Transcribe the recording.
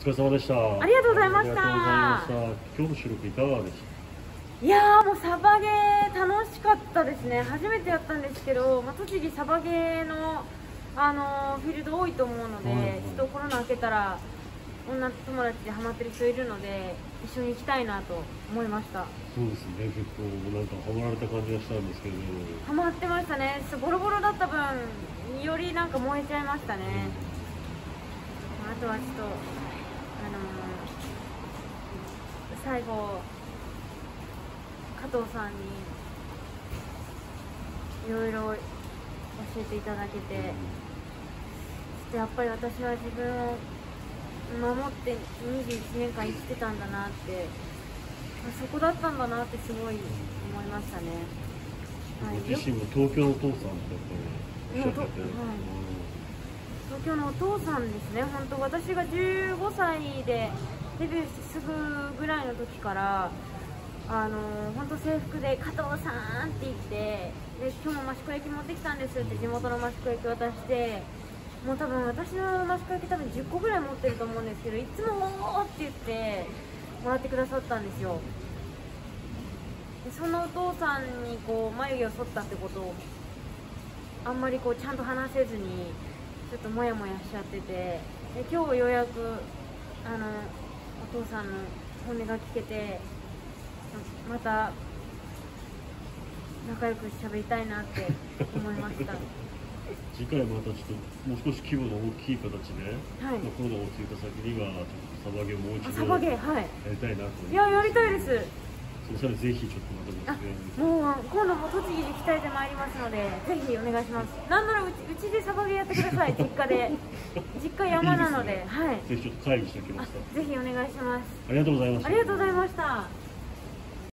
お疲れ様でした。ありがとうございました。今日の収録いかがでした。いやーもうサバゲー楽しかったですね。初めてやったんですけど、まあ、栃木サバゲーの、あのーフィールド多いと思うので、はいはい。ちょっとコロナ明けたら女友達でハマってる人いるので一緒に行きたいなと思いました。そうですね。結構なんかハマられた感じがしたんですけど。ハマってましたね。ボロボロだった分よりなんか燃えちゃいましたね。あとはちょっとあのー最後加藤さんにいろいろ教えていただけて、やっぱり私は自分を守って21年間生きてたんだなってあそこだったんだなってすごい思いましたね、はい、ご自身も東京のお父さんってやっぱり東京のお父さんですね、本当、私が15歳でデビューしてすぐぐらいの時から、あの本当、制服で加藤さんって言って、で今日も益子焼き持ってきたんですって地元の益子焼き渡して、もう多分私の益子焼き多分10個ぐらい持ってると思うんですけど、いつもおーって言ってもらってくださったんですよ。でそのお父さんにこう眉毛を剃ったってことをあんまりこうちゃんと話せずにちょっとモヤモヤしちゃっててで今日ようやくあのお父さんの本音が聞けてまた仲良く喋りたいなって思いました。次回またちょっともう少し規模の大きい形で、はい。まあ、コロナが落ち着いた先にはちょっとサバゲもう一あ度やりたいなといややりたいですそしたらぜひちょっとまあたもう今度も栃木に鍛えてまいりますのでぜひお願いします。なんならうちうちでサバゲーやってください。実家で。実家山なので。ねはい。ぜひちょっと会議しておきまあしたぜひお願いします。ありがとうございました。ありがとうございました